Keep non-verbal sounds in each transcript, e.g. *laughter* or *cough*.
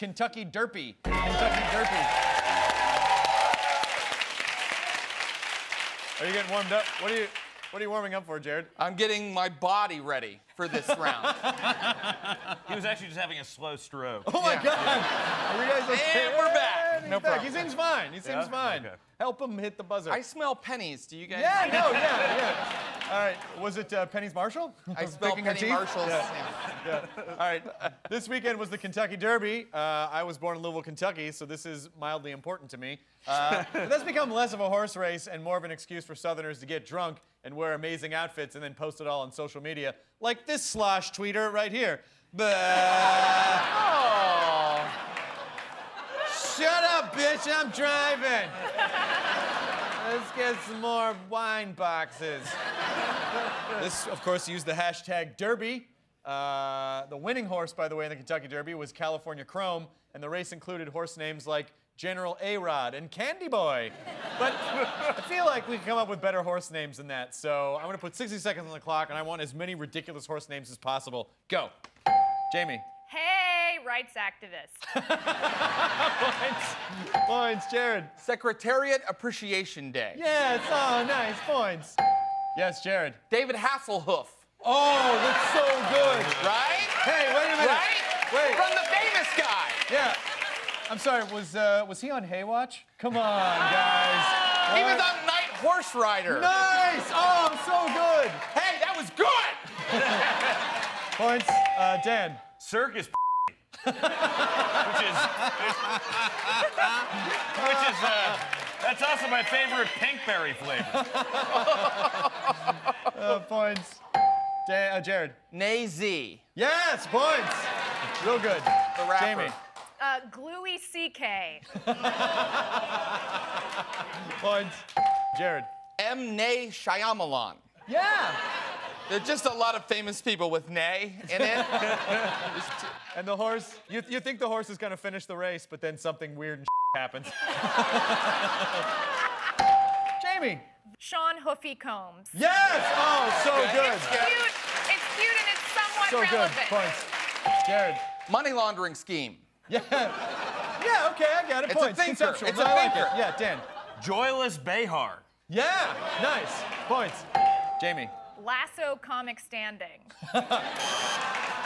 Kentucky Derpy. Kentucky Derby. Are you getting warmed up? What are you What are you warming up for, Jared? I'm getting my body ready for this *laughs* round. He was actually just having a slow stroke. Oh my Yeah. God! Are you guys okay? And we're back. And he's No back. problem. He seems fine. He seems Yeah? fine. Okay. Help him hit the buzzer. I smell pennies. Do you guys? yeah, no, yeah, yeah. All right. Was it uh, Penny's Marshall? *laughs* I smell Picking her penny teeth? Marshals. *laughs* Yeah. All right. This weekend was the Kentucky Derby. Uh, I was born in Louisville, Kentucky, so this is mildly important to me. Uh, but that's become less of a horse race and more of an excuse for Southerners to get drunk and wear amazing outfits and then post it all on social media, like this slosh tweeter right here. Bah. *laughs* Oh. Shut up, bitch! I'm driving. Let's get some more wine boxes. this, of course, used the hashtag Derby. Uh, the winning horse, by the way, in the Kentucky Derby was California Chrome, and the race included horse names like General A-Rod and Candy Boy. But I feel like we can come up with better horse names than that. So I'm to put 60 seconds on the clock, and I want as many ridiculous horse names as possible. Go. Jamie. Hey, rights activists. *laughs* Points. Points. Jared. Secretariat Appreciation Day. Yes. Oh, nice. Points. Yes, Jared. David Hasselhoof. Oh, that's so good. Right? Hey, wait a minute. Right? Wait. From the famous guy. Yeah. I'm sorry. Was uh, was he on Haywatch? Come on, guys. He was on Knight Horse Rider. Nice. Oh, so good. Hey, that was good. *laughs* Points. Uh, Dan. Circus *laughs* which is which is uh, that's also my favorite pinkberry flavor. *laughs* Uh, points. Dan. Uh, Jared. Nay Z. Yes. Points. Real good. The rapper. Jamie. Uh, gluey CK. Points. Jared. M. Nay Shyamalan. Yeah. There's just a lot of famous people with Nay in it. *laughs* And the horse. You you think the horse is gonna finish the race, but then something weird and *laughs* happens. *laughs* Jamie. Sean Hoofy Combs. Yes. Oh, so good. It's cute. It's cute and it's somewhat So good. Points. Jared. Money laundering scheme. Yeah. Yeah, okay, I got it. It's a Points. thinker. Conceptual. It's No, a I like thinker. it. Yeah, Dan. Joyless Behar. Yeah, nice. Points. Jamie. Lasso comic standing. *laughs*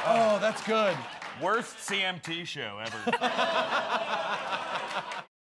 Oh, that's good. Worst CMT show ever. *laughs*